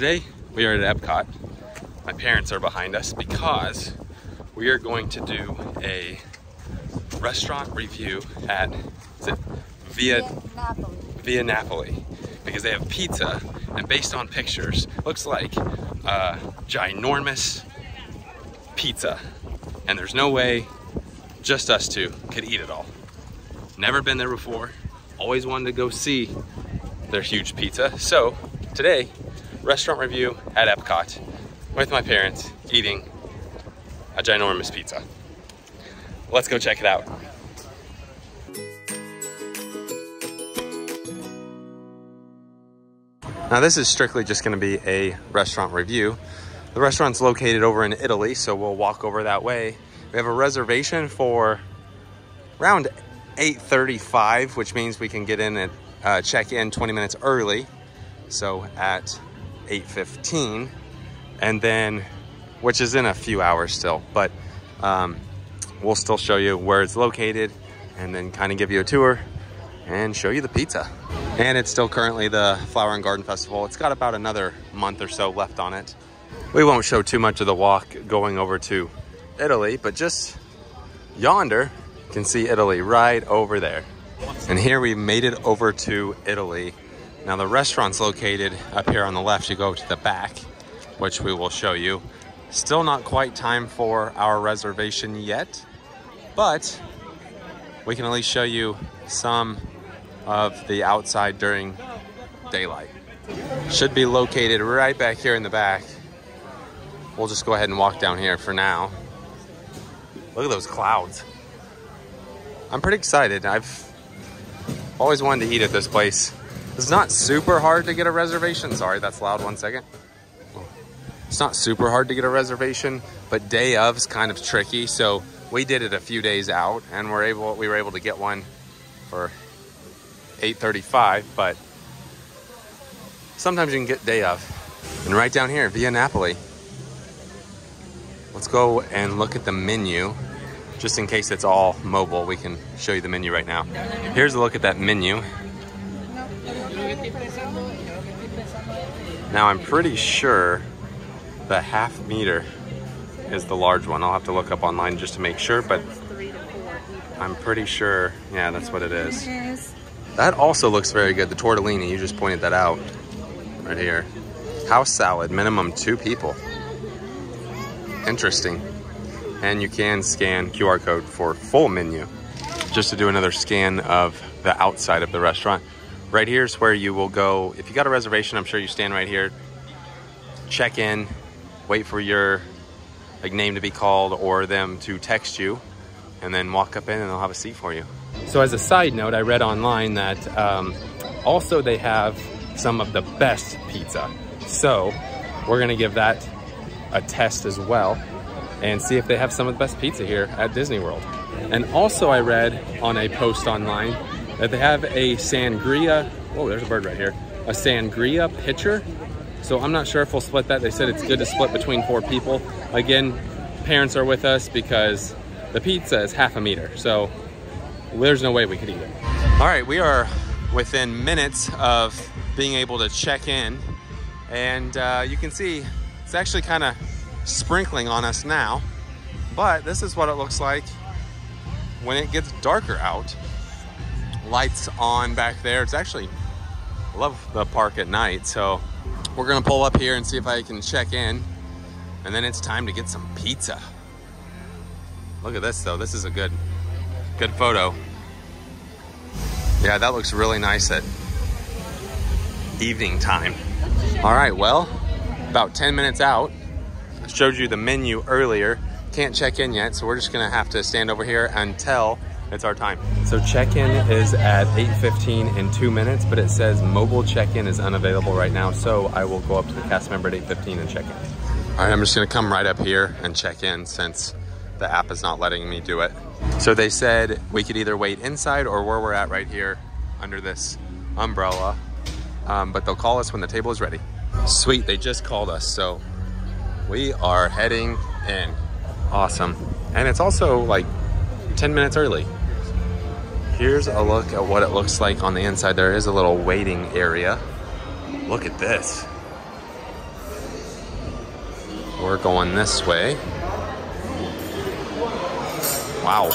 today we are at Epcot. My parents are behind us because we are going to do a restaurant review at Via Napoli. Via Napoli because they have pizza and based on pictures looks like a ginormous pizza and there's no way just us two could eat it all. Never been there before. Always wanted to go see their huge pizza. So today, restaurant review at Epcot with my parents eating a ginormous pizza. Let's go check it out. Now this is strictly just gonna be a restaurant review. The restaurant's located over in Italy, so we'll walk over that way. We have a reservation for around 8.35, which means we can get in and uh, check in 20 minutes early. So at 8.15, and then, which is in a few hours still, but um, we'll still show you where it's located and then kind of give you a tour and show you the pizza. And it's still currently the Flower and Garden Festival. It's got about another month or so left on it. We won't show too much of the walk going over to Italy, but just yonder, you can see Italy right over there. And here we made it over to Italy. Now the restaurant's located up here on the left. You go to the back, which we will show you. Still not quite time for our reservation yet, but we can at least show you some of the outside during daylight. Should be located right back here in the back. We'll just go ahead and walk down here for now. Look at those clouds. I'm pretty excited. I've always wanted to eat at this place. It's not super hard to get a reservation. Sorry, that's loud. One second. It's not super hard to get a reservation, but day of's kind of tricky. So we did it a few days out, and we're able we were able to get one for 8:35. But sometimes you can get day of. And right down here, Via Napoli. Let's go and look at the menu. Just in case it's all mobile, we can show you the menu right now. Here's a look at that menu. Now I'm pretty sure the half meter is the large one. I'll have to look up online just to make sure, but I'm pretty sure, yeah, that's what it is. That also looks very good, the tortellini, you just pointed that out right here. House salad, minimum two people. Interesting. And you can scan QR code for full menu. Just to do another scan of the outside of the restaurant. Right here is where you will go. If you got a reservation, I'm sure you stand right here. Check in, wait for your like name to be called or them to text you, and then walk up in and they'll have a seat for you. So as a side note, I read online that um, also they have some of the best pizza. So we're gonna give that a test as well and see if they have some of the best pizza here at Disney World. And also I read on a post online they have a sangria, oh, there's a bird right here, a sangria pitcher. So I'm not sure if we'll split that. They said it's good to split between four people. Again, parents are with us because the pizza is half a meter. So there's no way we could eat it. All right, we are within minutes of being able to check in. And uh, you can see it's actually kind of sprinkling on us now. But this is what it looks like when it gets darker out lights on back there. It's actually, I love the park at night. So we're gonna pull up here and see if I can check in. And then it's time to get some pizza. Look at this though, this is a good, good photo. Yeah, that looks really nice at evening time. All right, well, about 10 minutes out. I showed you the menu earlier. Can't check in yet, so we're just gonna have to stand over here until it's our time. So check-in is at 8.15 in two minutes, but it says mobile check-in is unavailable right now, so I will go up to the cast member at 8.15 and check in. All right, I'm just gonna come right up here and check in since the app is not letting me do it. So they said we could either wait inside or where we're at right here under this umbrella, um, but they'll call us when the table is ready. Sweet, they just called us, so we are heading in. Awesome. And it's also like 10 minutes early. Here's a look at what it looks like on the inside. There is a little waiting area. Look at this. We're going this way. Wow.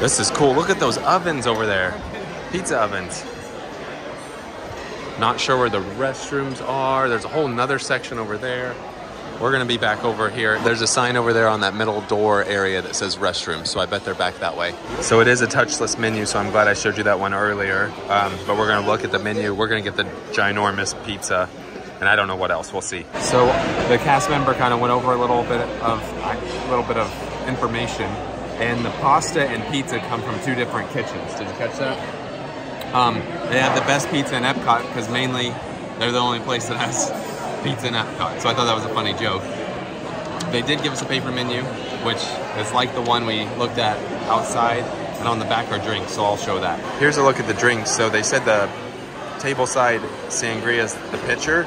This is cool. Look at those ovens over there. Pizza ovens. Not sure where the restrooms are. There's a whole nother section over there. We're gonna be back over here. There's a sign over there on that middle door area that says restroom, so I bet they're back that way. So it is a touchless menu, so I'm glad I showed you that one earlier. Um, but we're gonna look at the menu. We're gonna get the ginormous pizza, and I don't know what else. We'll see. So the cast member kind of went over a little bit of a little bit of information, and the pasta and pizza come from two different kitchens. Did you catch that? Um, they have the best pizza in Epcot because mainly they're the only place that has pizza in Epcot. So I thought that was a funny joke. They did give us a paper menu, which is like the one we looked at outside, and on the back are drinks, so I'll show that. Here's a look at the drinks. So they said the tableside sangrias, the pitcher,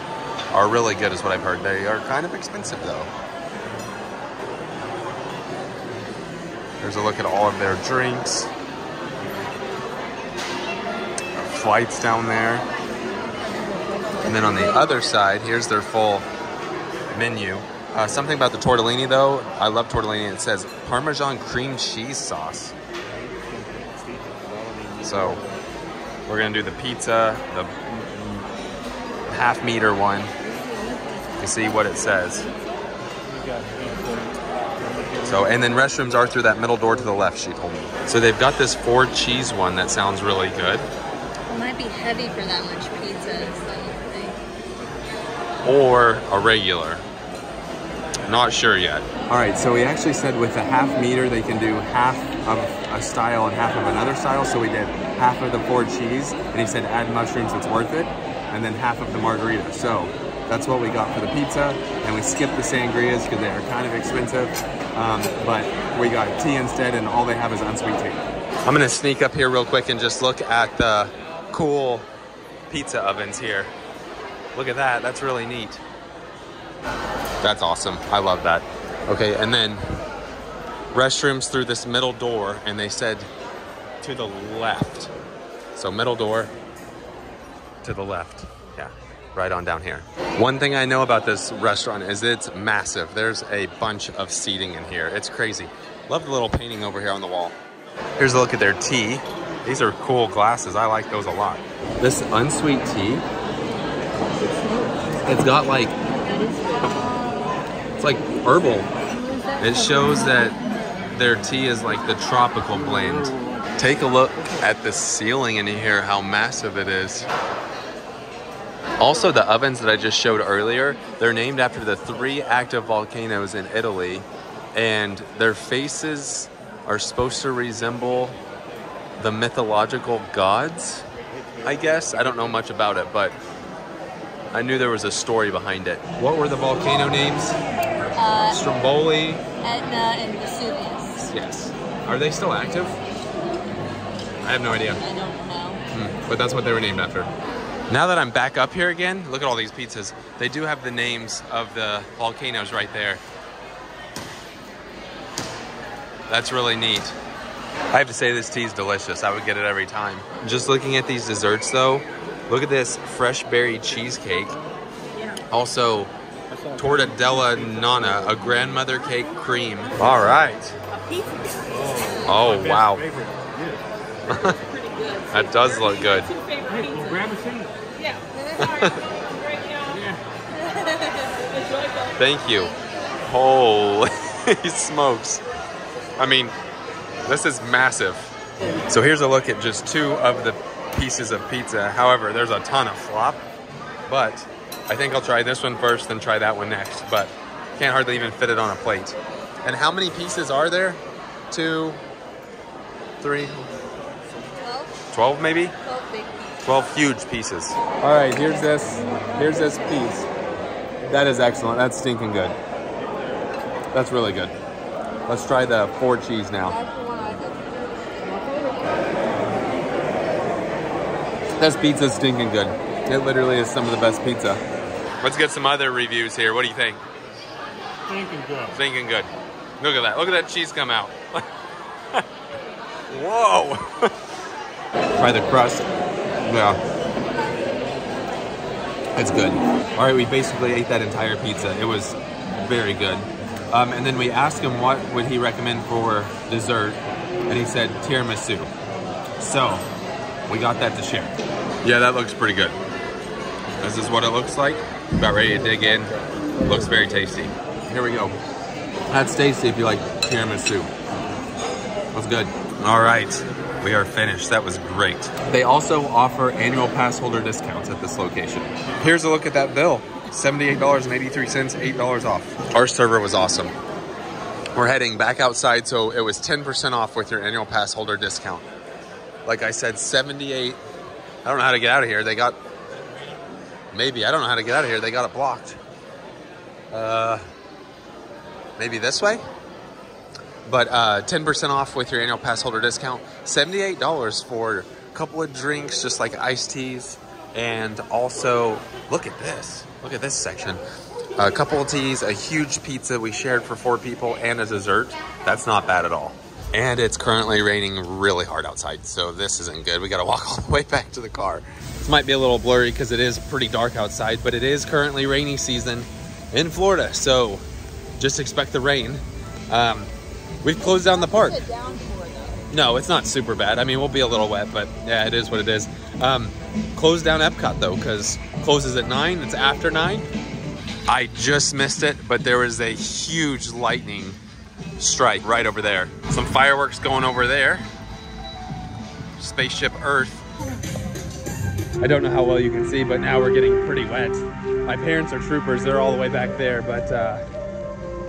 are really good is what I've heard. They are kind of expensive though. Here's a look at all of their drinks. Flights down there. And then on the other side, here's their full menu. Uh, something about the tortellini though, I love tortellini. It says Parmesan cream cheese sauce. So we're gonna do the pizza, the half meter one, to see what it says. So, and then restrooms are through that middle door to the left, she told me. So they've got this four cheese one that sounds really good. It might be heavy for that much or a regular. Not sure yet. All right, so we actually said with a half meter, they can do half of a style and half of another style. So we did half of the four cheese, and he said add mushrooms, it's worth it, and then half of the margarita. So that's what we got for the pizza, and we skipped the sangrias because they are kind of expensive, um, but we got tea instead, and all they have is unsweet tea. I'm gonna sneak up here real quick and just look at the cool pizza ovens here. Look at that, that's really neat. That's awesome, I love that. Okay, and then restrooms through this middle door, and they said to the left. So middle door to the left, yeah, right on down here. One thing I know about this restaurant is it's massive. There's a bunch of seating in here. It's crazy. Love the little painting over here on the wall. Here's a look at their tea. These are cool glasses. I like those a lot. This unsweet tea, it's got like, it's like herbal. It shows that their tea is like the tropical blend. Take a look at the ceiling in here, how massive it is. Also, the ovens that I just showed earlier, they're named after the three active volcanoes in Italy, and their faces are supposed to resemble the mythological gods, I guess. I don't know much about it, but I knew there was a story behind it. What were the volcano names? uh, Stromboli. Etna and Vesuvius. Yes. Are they still active? I have no idea. I don't know. Hmm, But that's what they were named after. Now that I'm back up here again, look at all these pizzas. They do have the names of the volcanoes right there. That's really neat. I have to say this tea is delicious. I would get it every time. Just looking at these desserts though, look at this fresh berry cheesecake. Also, torta della nonna, a grandmother cake cream. All right. Oh, wow. that does look good. Thank you. Holy smokes. I mean, this is massive. So here's a look at just two of the pieces of pizza. However, there's a ton of flop, but I think I'll try this one first, then try that one next. But can't hardly even fit it on a plate. And how many pieces are there? Two, three, 12? 12 maybe? 12 big pieces. 12 huge pieces. All right, here's this. Here's this piece. That is excellent. That's stinking good. That's really good. Let's try the four cheese now. That's the one I did. This pizza's stinking good. It literally is some of the best pizza. Let's get some other reviews here. What do you think? Thinking good. Stinking good. Look at that. Look at that cheese come out. Whoa. Try the crust. Yeah. It's good. All right, we basically ate that entire pizza. It was very good. Um, and then we asked him what would he recommend for dessert, and he said tiramisu. So we got that to share. Yeah, that looks pretty good. This is what it looks like. About ready to dig in. Looks very tasty. Here we go. That's tasty if you like tiramisu. That's good. All right, we are finished. That was great. They also offer annual pass holder discounts at this location. Here's a look at that bill. $78.83, $8 off. Our server was awesome. We're heading back outside, so it was 10% off with your annual pass holder discount. Like I said, 78. I don't know how to get out of here. They got maybe I don't know how to get out of here. They got it blocked. Uh, maybe this way. But uh, 10% off with your annual pass holder discount. $78 for a couple of drinks, just like iced teas. And also, look at this. Look at this section. A couple of teas, a huge pizza we shared for four people, and a dessert. That's not bad at all. And it's currently raining really hard outside, so this isn't good. We gotta walk all the way back to the car. This might be a little blurry because it is pretty dark outside, but it is currently rainy season in Florida, so just expect the rain. Um, we've closed down the park. What's it down for though? No, it's not super bad. I mean, we'll be a little wet, but yeah, it is what it is. Um, close down Epcot though, because closes at nine. It's after nine. I just missed it, but there was a huge lightning strike right over there. Some fireworks going over there. Spaceship Earth. I don't know how well you can see, but now we're getting pretty wet. My parents are troopers. They're all the way back there, but uh,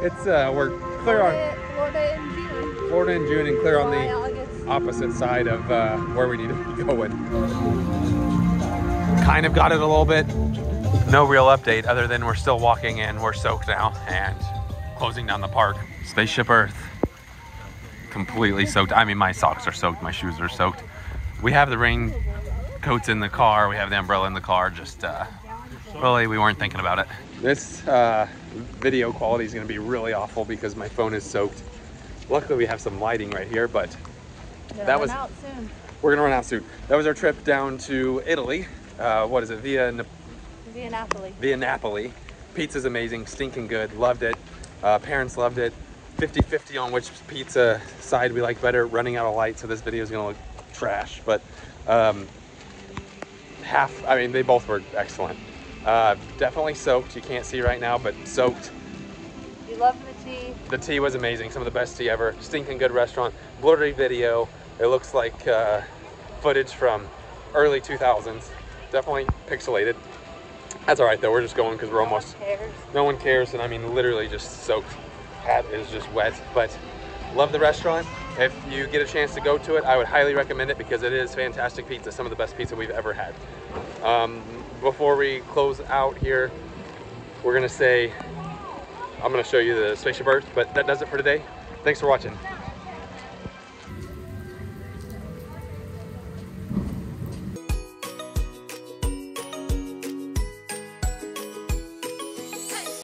it's uh, we're clear on Florida in June. Florida in June and clear on the August. opposite side of uh, where we need to be going. Kind of got it a little bit. No real update other than we're still walking in. We're soaked now and closing down the park. Spaceship Earth. Completely soaked. I mean, my socks are soaked. My shoes are soaked. We have the rain coats in the car. We have the umbrella in the car. Just uh, really, we weren't thinking about it. This uh, video quality is going to be really awful because my phone is soaked. Luckily, we have some lighting right here, but Gonna that run was- out soon. we're gonna run out soon. That was our trip down to Italy. Uh, what is it? Via Na- Via Napoli. via Napoli. Pizza's amazing, stinking good. Loved it. Uh, parents loved it. 50-50 on which pizza side we like better. Running out of light, so this video is gonna look trash. But um, half. I mean, they both were excellent. Uh, definitely soaked. You can't see right now, but soaked. You love the tea. The tea was amazing. Some of the best tea ever. Stinking good restaurant. Blurry video. It looks like uh, footage from early 2000s. Definitely pixelated. That's all right though. We're just going because we're almost. No one cares. No one cares, and I mean literally just soaked. Hat is just wet, but love the restaurant. If you get a chance to go to it, I would highly recommend it because it is fantastic pizza. Some of the best pizza we've ever had. Um, before we close out here, we're gonna say I'm gonna show you the Spaceship Earth, but that does it for today. Thanks for watching.